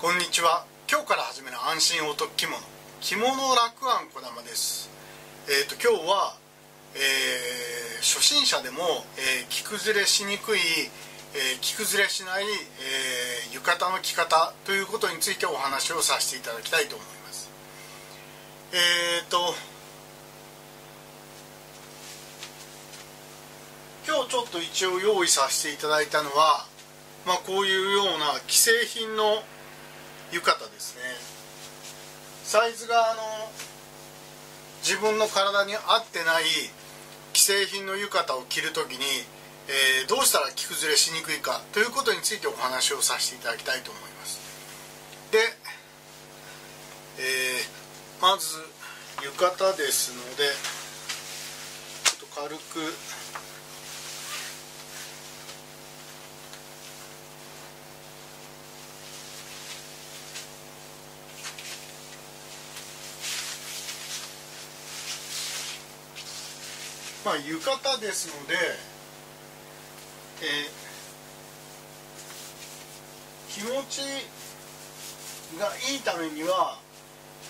こんにちは。今日から始める安心お得着物。着物楽庵こだまです。えっ、ー、と今日は、えー、初心者でも、えー、着崩れしにくい、え着崩れしない、え浴衣の着方ということについてお話をさせていただきたいと思います。えっ、と今日ちょっと一応用意させていただいたのはまあこういうような既製品の浴衣ですね。サイズがあの自分の体に合ってない既製品の浴衣を着る時に、えー、どうしたら着崩れしにくいかということについてお話をさせていただきたいと思います。で、えー、まず浴衣ですのでちょっと軽くまあ浴衣ですので、えー、気持ちがいいためには、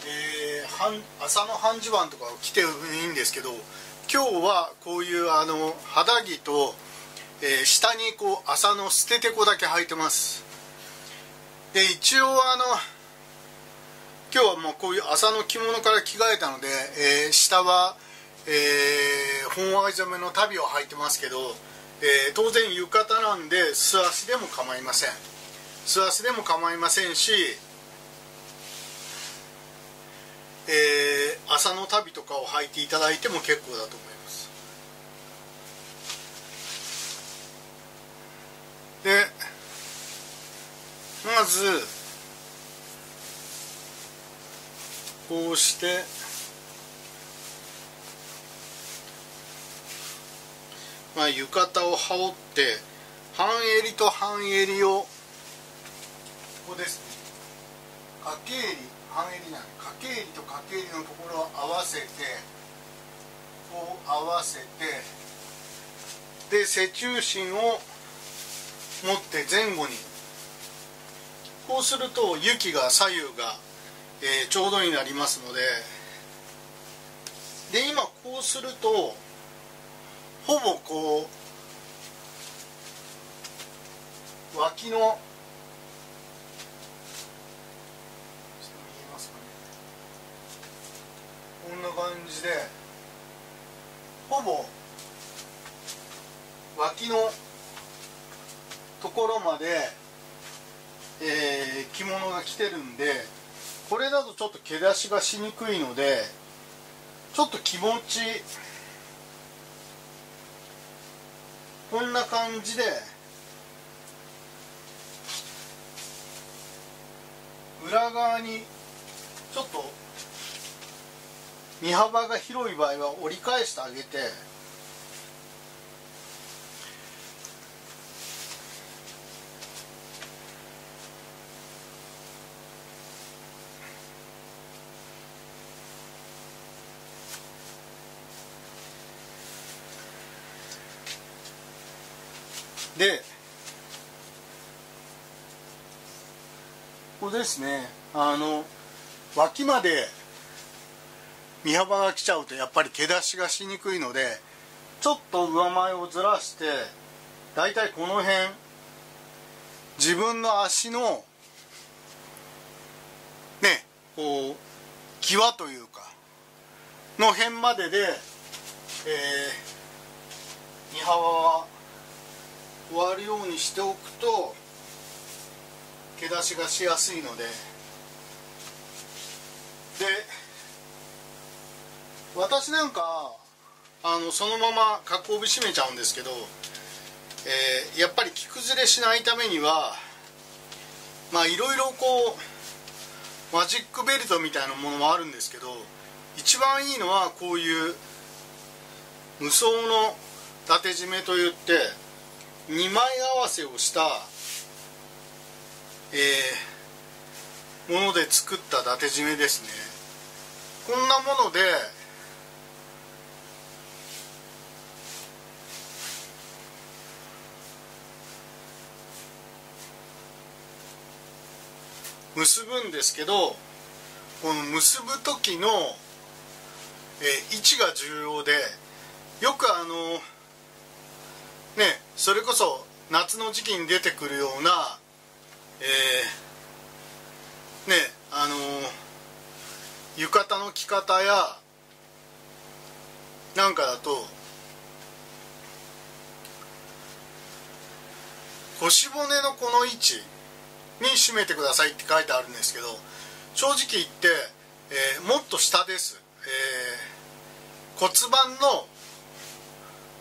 えー、朝の半襦袢とかを着ていいんですけど今日はこういうあの肌着と、えー、下にこう朝の捨ててこだけ履いてます。で一応あの今日はもうこういう朝の着物から着替えたので、えー、下はえー、本藍染めの足袋を履いてますけど、えー、当然浴衣なんで素足でも構いません。素足でも構いませんし、えー、朝の足袋とかを履いていただいても結構だと思います。でまずこうしてまあ、浴衣を羽織って半襟と半襟をここですね。掛け襟半襟なんで掛け襟と掛け襟のところを合わせてこう合わせてで背中心を持って前後に。こうすると雪が左右が、えー、ちょうどになりますので。で今こうするとほぼこう脇のこんな感じでほぼ脇のところまで、えー、着物が着てるんでこれだとちょっと毛出しがしにくいのでちょっと気持ちこんな感じで裏側にちょっと身幅が広い場合は折り返してあげてでここですねあの脇まで身幅が来ちゃうとやっぱり毛出しがしにくいのでちょっと上前をずらしてだいたいこの辺自分の足のねこう際というかの辺までで、えー、身幅は割るようにしておくと毛出しがしやすいので。で私なんかあのそのまま加工帯締めちゃうんですけど、えー、やっぱり着崩れしないためにはまあいろいろこうマジックベルトみたいなものもあるんですけど一番いいのはこういう無双の伊達締めといって2枚合わせをした、えー、もので作った伊達締めですね。こんなもので結ぶんですけどこの結ぶ時の、えー、位置が重要でよくあのねそれこそ夏の時期に出てくるようなえー、ねあの浴衣の着方やなんかだと腰骨のこの位置に締めてくださいって書いてあるんですけど正直言って、えー、もっと下です、えー、骨盤の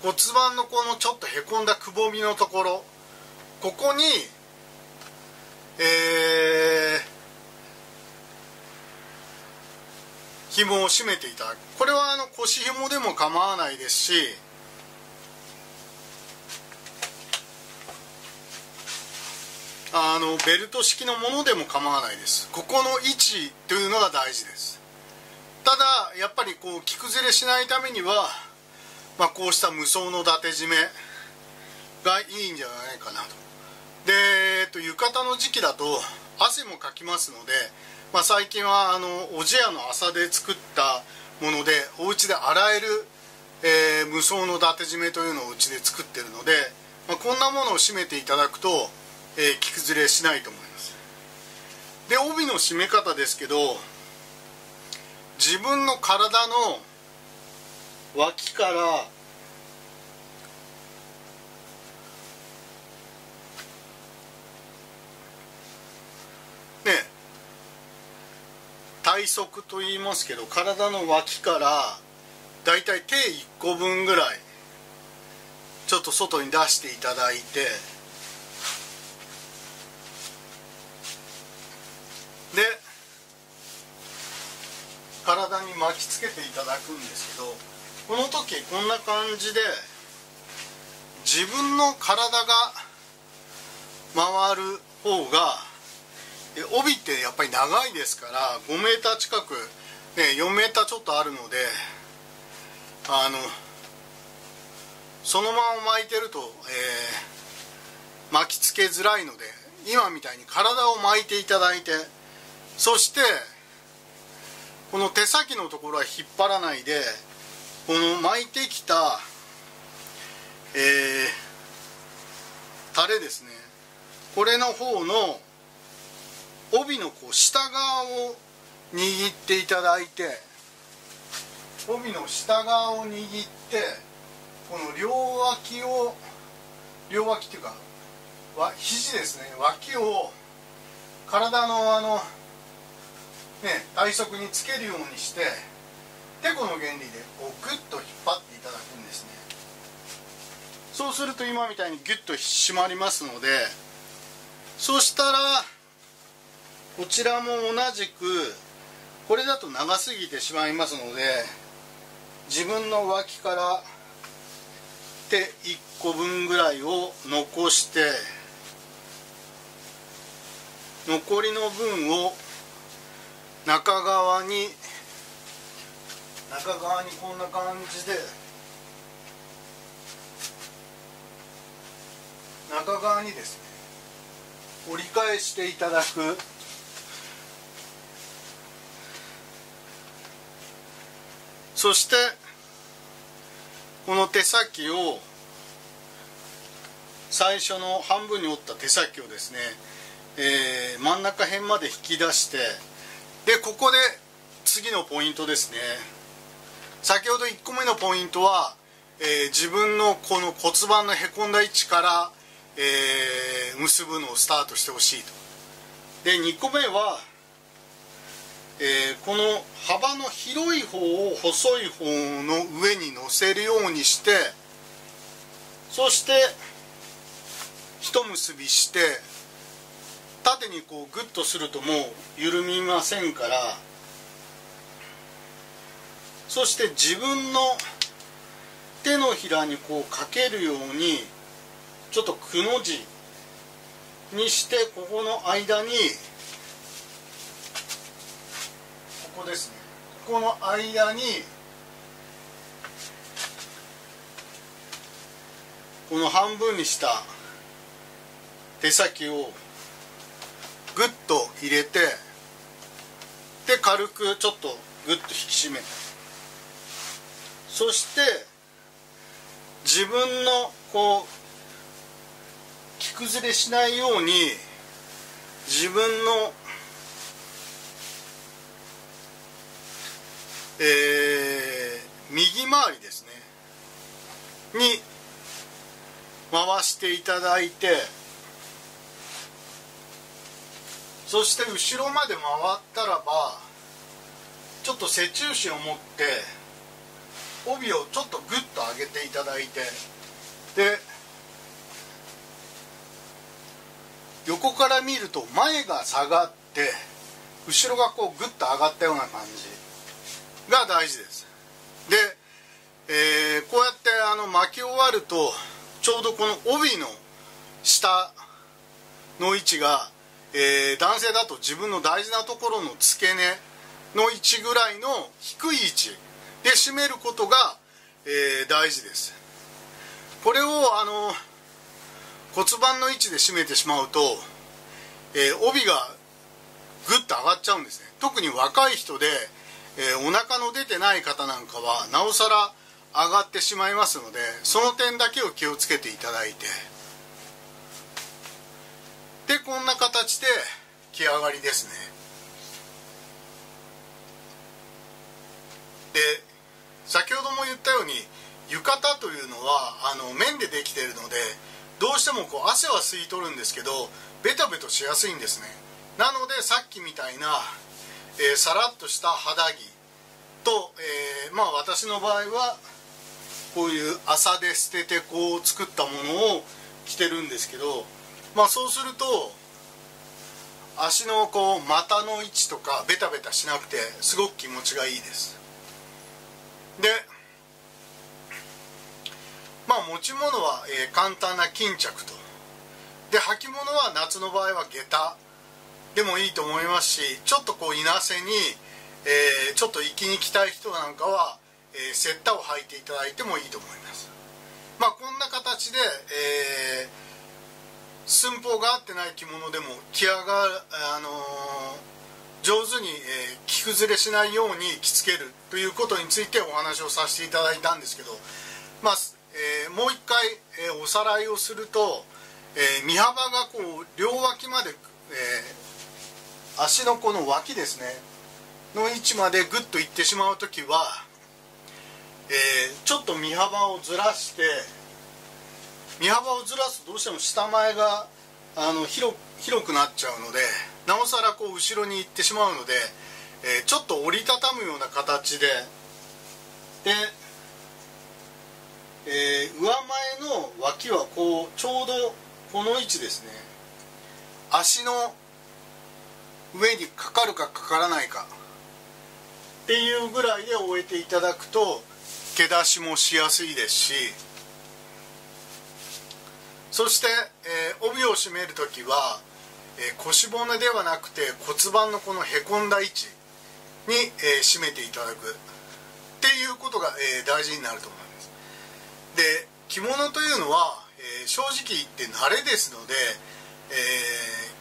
骨盤のこのちょっとへこんだくぼみのところ。ここにえー、紐を締めていただく。これはあの腰紐でも構わないですしあのベルト式のものでも構わないです。ここの位置というのが大事です。ただやっぱりこう着崩れしないためには、まあ、こうした無双の伊達締めがいいんじゃないかなと。で、えっと、浴衣の時期だと汗もかきますので、まあ、最近はあのおじやの麻で作ったものでお家で洗える、えー、無双の伊達締めというのをうちで作ってるので、まあ、こんなものを締めていただくと、えー、着崩れしないと思います。で帯の締め方ですけど自分の体の脇から体側と言いますけど体の脇からだいたい手1個分ぐらいちょっと外に出していただいてで体に巻きつけていただくんですけどこの時こんな感じで自分の体が回る方が帯ってやっぱり長いですから5メーー近く、ね、4メーーちょっとあるのであのそのまま巻いてると、えー、巻きつけづらいので今みたいに体を巻いていただいてそしてこの手先のところは引っ張らないでこの巻いてきたえー、タレですね。これの方の帯のこう下側を握っていただいて帯の下側を握ってこの両脇を両脇っていうか肘ですね。脇を体のあのね体側につけるようにしててこの原理でこうグッと引っ張っていただくんですね。そうすると今みたいにギュッと締まりますのでそしたらこちらも同じくこれだと長すぎてしまいますので自分の脇から手1個分ぐらいを残して残りの分を中側に中側にこんな感じで。中側にですね折り返していただく。そしてこの手先を最初の半分に折った手先をですね、えー、真ん中辺まで引き出してでここで次のポイントですね。先ほど1個目のポイントは、えー、自分のこの骨盤のへこんだ位置から、えー、結ぶのをスタートしてほしいと。で2個目はえー、この幅の広い方を細い方の上に乗せるようにしてそして一結びして縦にこうグッとするともう緩みませんからそして自分の手のひらにこうかけるようにちょっとくの字にしてここの間にここですね。ここの間にこの半分にした手先をぐっと入れてで軽くちょっとグッと引き締めて。そして自分のこう着崩れしないように自分のえー、右回りですね。に回していただいてそして後ろまで回ったらばちょっと背中心を持って帯をちょっとグッと上げていただいてで横から見ると前が下がって後ろがこうグッと上がったような感じが大事です。で、えー、こうやってあの巻き終わるとちょうどこの帯の下の位置が、えー、男性だと自分の大事なところの付け根の位置ぐらいの低い位置で締めることが、えー、大事です。これをあの骨盤の位置で締めてしまうと、えー、帯がグッと上がっちゃうんですね。特に若い人で、えー、お腹の出てない方なんかはなおさら上がってしまいますのでその点だけを気をつけていただいて。でこんな形で着上がりですね。で先ほども言ったように浴衣というのはあの綿でできているのでどうしてもこう汗は吸い取るんですけどベタベタしやすいんですね。なのでさっきみたいな、えー、さらっとした肌着と、えー、まあ私の場合はこういう麻で捨ててこう作ったものを着てるんですけどまあそうすると足のこう股の位置とかベタベタしなくてすごく気持ちがいいです。でまあ持ち物は、えー、簡単な巾着と。で履物は夏の場合は下駄。でもいいと思いますしちょっとこう稲瀬に、えー、ちょっと行きに来たい人なんかはえー、セッタを履いていただいてもいいと思います。まあこんな形で、えー、寸法が合ってない着物でも着上がる、あのー、上手に、えー、着崩れしないように着付けるということについてお話をさせていただいたんですけどまあ、えー、もう一回、えー、おさらいをすると、え、身幅がこう両脇まで、え、足のこの脇ですねの位置までグッといってしまう時はえ、ちょっと身幅をずらして身幅をずらすとどうしても下前があの広広くなっちゃうのでなおさらこう後ろに行ってしまうので、えー、ちょっと折りたたむような形でで、えー、上前の脇はこうちょうどこの位置ですね。足の上にかかるかかからないか。っていうぐらいで終えていただくとけ出しもしやすいですし。そして、えー、帯を締める時は、え、腰骨ではなくて骨盤のこのへこんだ位置に、え、締めていただくっていうことが、え大事になると思います。で着物というのは、え正直言って慣れですので、え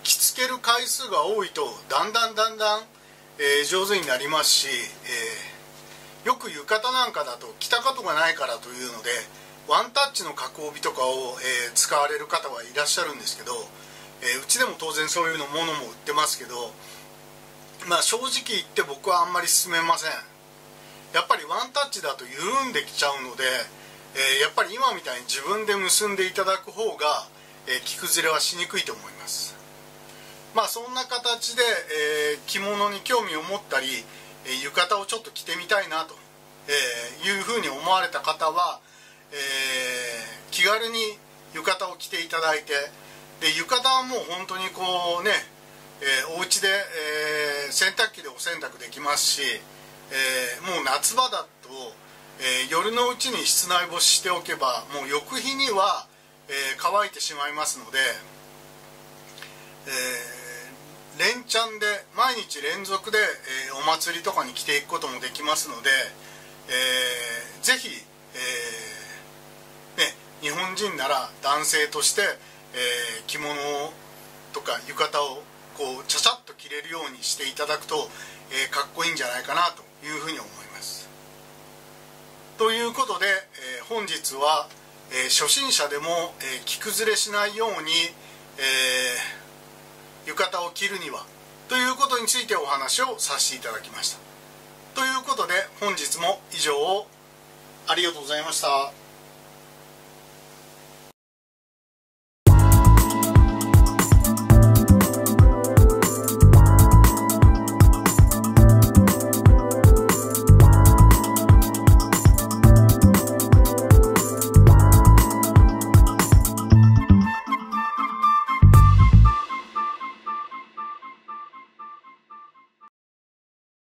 着付ける回数が多いとだんだんだんだん、え上手になりますし、えよく浴衣なんかだと着たことがないからというのでワンタッチの加工帯とかを、え、使われる方はいらっしゃるんですけど、えー、うちでも当然そういうのものも売ってますけどまあ正直言って僕はあんまり勧めません。やっぱりワンタッチだと緩んできちゃうので、えー、やっぱり今みたいに自分で結んでいただく方が、え着崩れはしにくいと思います。まあそんな形で、え着物に興味を持ったりえ浴衣をちょっと着てみたいなと、えいうふうに思われた方は、え、気軽に浴衣を着ていただいてで浴衣はもう本当にこうね、えー、お家で、えー、洗濯機でお洗濯できますし、えー、もう夏場だと、えー、夜のうちに室内干ししておけばもう翌日には、えー、乾いてしまいますので、えー連チャンで毎日連続で、えー、お祭りとかに来ていくこともできますので、えー、ぜひ、えー、ね、日本人なら男性として、えー、着物とか浴衣をこうちゃちゃっと着れるようにしていただくと、えー、かっこいいんじゃないかなというふうに思いますということで、えー、本日は、え初心者でも、え着崩れしないように、え浴衣を着るにはということについてお話をさせていただきましたということで本日も以上をありがとうございました。